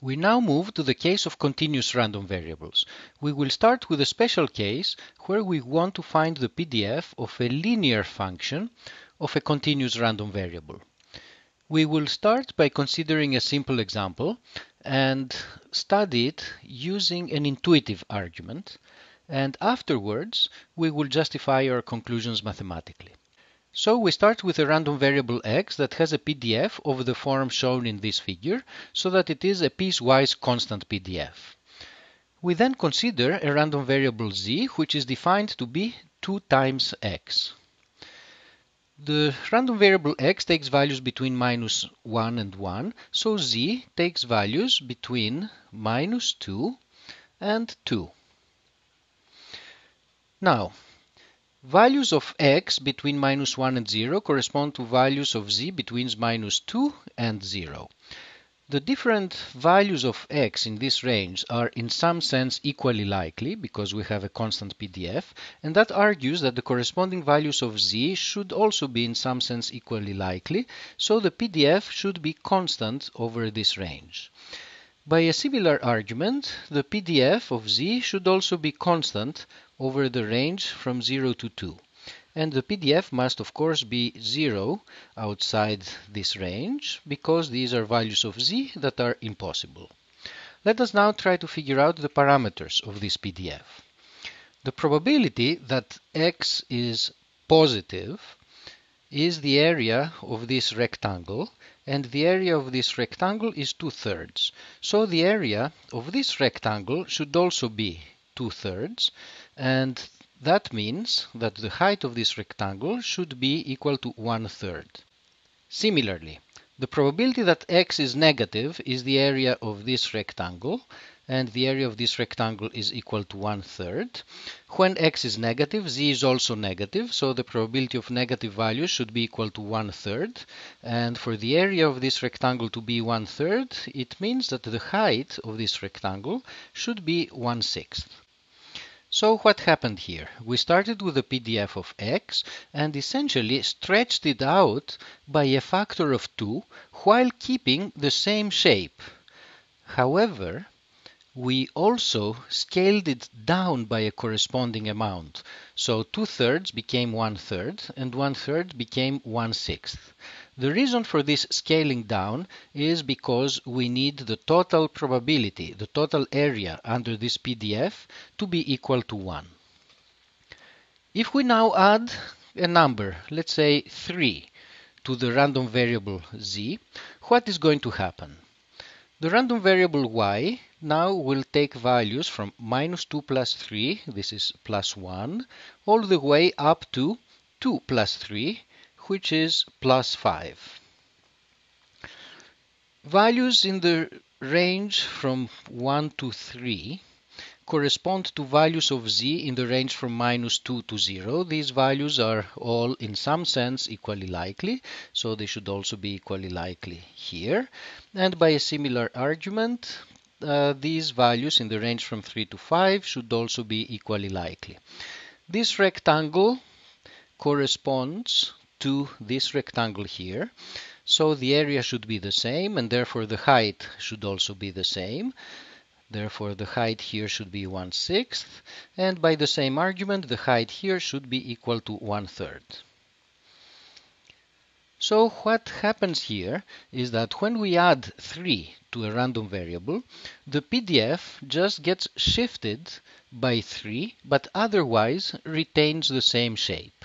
We now move to the case of continuous random variables. We will start with a special case where we want to find the PDF of a linear function of a continuous random variable. We will start by considering a simple example and study it using an intuitive argument and afterwards we will justify our conclusions mathematically. So we start with a random variable x that has a PDF of the form shown in this figure so that it is a piecewise constant PDF. We then consider a random variable z which is defined to be 2 times x. The random variable x takes values between minus 1 and 1, so z takes values between minus 2 and 2. Now, Values of x between minus 1 and 0 correspond to values of z between minus 2 and 0. The different values of x in this range are in some sense equally likely because we have a constant PDF and that argues that the corresponding values of z should also be in some sense equally likely so the PDF should be constant over this range. By a similar argument, the PDF of z should also be constant over the range from 0 to 2. And the PDF must of course be 0 outside this range because these are values of z that are impossible. Let us now try to figure out the parameters of this PDF. The probability that x is positive is the area of this rectangle and the area of this rectangle is 2 thirds. So the area of this rectangle should also be 2 thirds and that means that the height of this rectangle should be equal to 1 third. Similarly, the probability that x is negative is the area of this rectangle and the area of this rectangle is equal to one third. When x is negative, z is also negative, so the probability of negative values should be equal to one third. And for the area of this rectangle to be one third, it means that the height of this rectangle should be one sixth. So what happened here? We started with a PDF of x and essentially stretched it out by a factor of 2 while keeping the same shape. However, we also scaled it down by a corresponding amount. So two thirds became one third and one third became one sixth. The reason for this scaling down is because we need the total probability, the total area under this PDF to be equal to 1. If we now add a number, let's say 3, to the random variable z, what is going to happen? The random variable y now will take values from minus 2 plus 3, this is plus 1, all the way up to 2 plus 3, which is plus 5. Values in the range from 1 to 3 correspond to values of z in the range from minus 2 to 0. These values are all in some sense equally likely, so they should also be equally likely here. And by a similar argument, uh, these values in the range from 3 to 5 should also be equally likely. This rectangle corresponds to this rectangle here. So the area should be the same and therefore the height should also be the same. Therefore the height here should be 1 sixth and by the same argument the height here should be equal to 1 third. So what happens here is that when we add 3 to a random variable, the PDF just gets shifted by 3, but otherwise retains the same shape.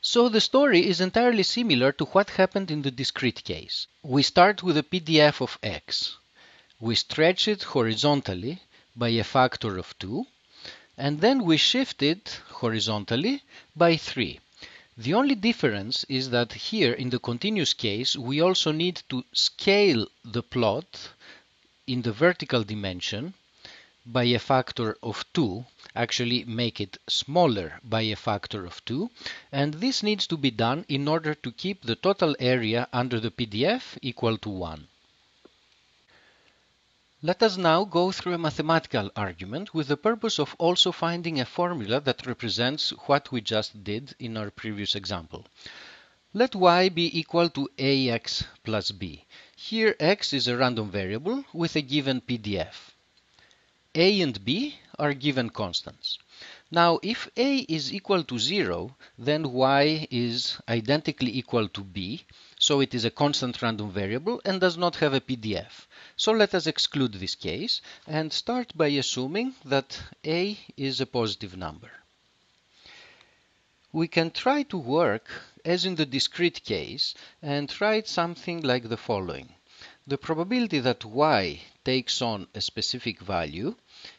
So the story is entirely similar to what happened in the discrete case. We start with a PDF of x. We stretch it horizontally by a factor of 2, and then we shift it horizontally by 3. The only difference is that here in the continuous case we also need to scale the plot in the vertical dimension by a factor of 2, actually make it smaller by a factor of 2, and this needs to be done in order to keep the total area under the PDF equal to 1. Let us now go through a mathematical argument with the purpose of also finding a formula that represents what we just did in our previous example. Let y be equal to ax plus b. Here x is a random variable with a given PDF. A and b are given constants. Now, if a is equal to 0, then y is identically equal to b, so it is a constant random variable and does not have a PDF. So let us exclude this case and start by assuming that a is a positive number. We can try to work as in the discrete case and write something like the following. The probability that y takes on a specific value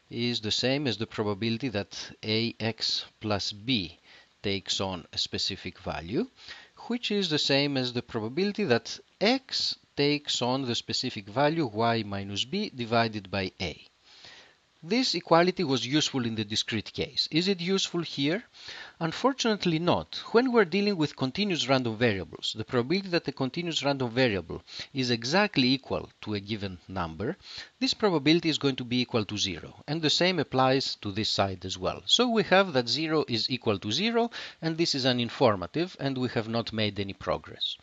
is the same as the probability that ax plus b takes on a specific value, which is the same as the probability that x takes on the specific value y minus b divided by a. This equality was useful in the discrete case. Is it useful here? Unfortunately not. When we're dealing with continuous random variables, the probability that a continuous random variable is exactly equal to a given number, this probability is going to be equal to zero. And the same applies to this side as well. So we have that zero is equal to zero, and this is uninformative, and we have not made any progress.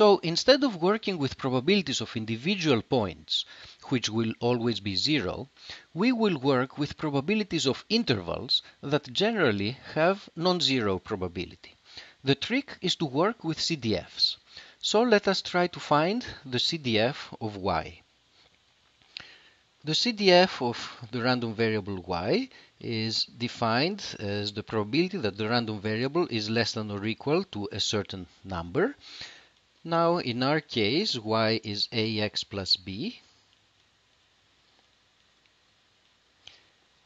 So instead of working with probabilities of individual points, which will always be zero, we will work with probabilities of intervals that generally have non-zero probability. The trick is to work with CDFs. So let us try to find the CDF of y. The CDF of the random variable y is defined as the probability that the random variable is less than or equal to a certain number. Now, in our case, y is ax plus b.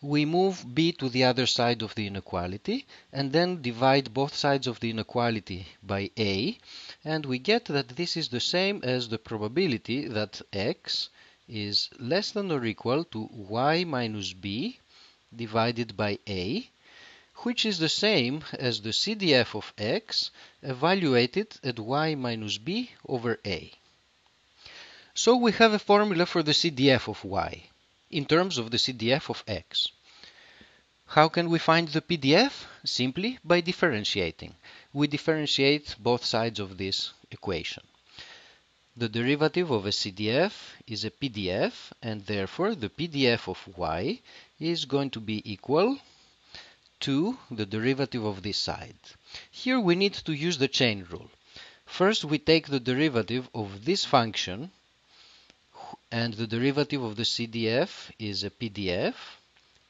We move b to the other side of the inequality and then divide both sides of the inequality by a and we get that this is the same as the probability that x is less than or equal to y minus b divided by a which is the same as the CDF of x evaluated at y minus b over a. So we have a formula for the CDF of y in terms of the CDF of x. How can we find the PDF? Simply by differentiating. We differentiate both sides of this equation. The derivative of a CDF is a PDF and therefore the PDF of y is going to be equal to the derivative of this side. Here we need to use the chain rule. First we take the derivative of this function and the derivative of the CDF is a PDF.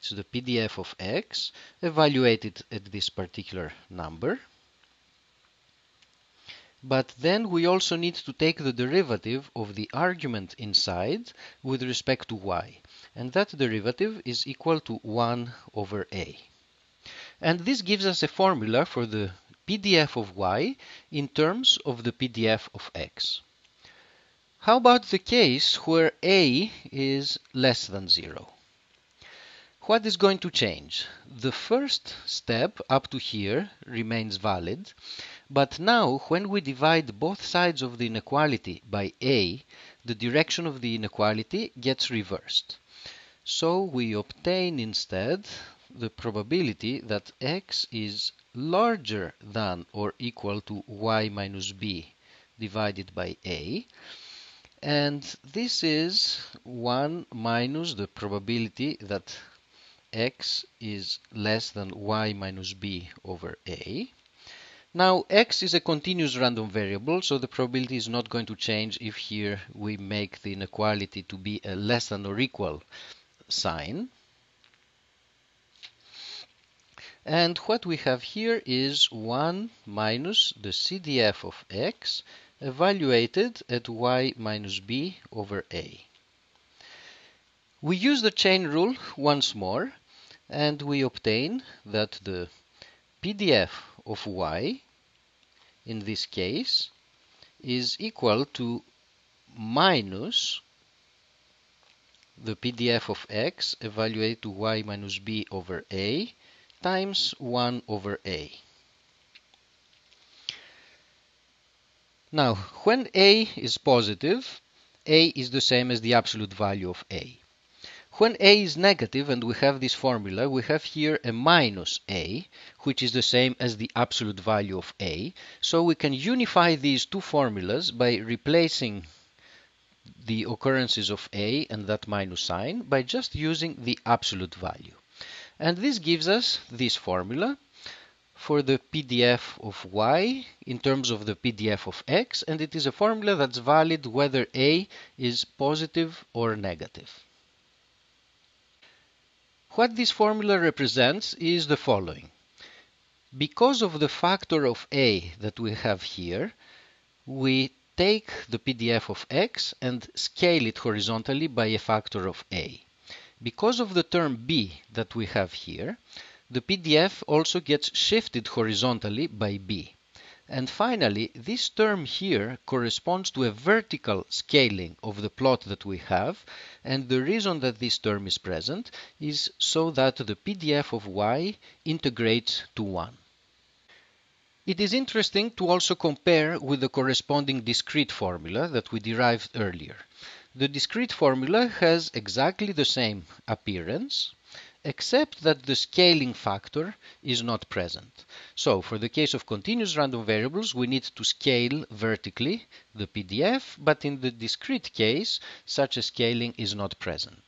So the PDF of x evaluated at this particular number. But then we also need to take the derivative of the argument inside with respect to y. And that derivative is equal to 1 over a. And this gives us a formula for the PDF of y in terms of the PDF of x. How about the case where a is less than 0? What is going to change? The first step up to here remains valid, but now when we divide both sides of the inequality by a, the direction of the inequality gets reversed. So we obtain instead the probability that x is larger than or equal to y minus b divided by a and this is 1 minus the probability that x is less than y minus b over a. Now x is a continuous random variable so the probability is not going to change if here we make the inequality to be a less than or equal sign. And what we have here is 1 minus the CDF of x evaluated at y minus b over a. We use the chain rule once more and we obtain that the PDF of y in this case is equal to minus the PDF of x evaluated to y minus b over a times 1 over a. Now, when a is positive, a is the same as the absolute value of a. When a is negative and we have this formula, we have here a minus a, which is the same as the absolute value of a. So we can unify these two formulas by replacing the occurrences of a and that minus sign by just using the absolute value. And this gives us this formula for the PDF of y in terms of the PDF of x, and it is a formula that's valid whether a is positive or negative. What this formula represents is the following. Because of the factor of a that we have here, we take the PDF of x and scale it horizontally by a factor of a. Because of the term b that we have here, the PDF also gets shifted horizontally by b. And finally, this term here corresponds to a vertical scaling of the plot that we have. And the reason that this term is present is so that the PDF of y integrates to 1. It is interesting to also compare with the corresponding discrete formula that we derived earlier. The discrete formula has exactly the same appearance, except that the scaling factor is not present. So for the case of continuous random variables, we need to scale vertically the PDF, but in the discrete case, such a scaling is not present.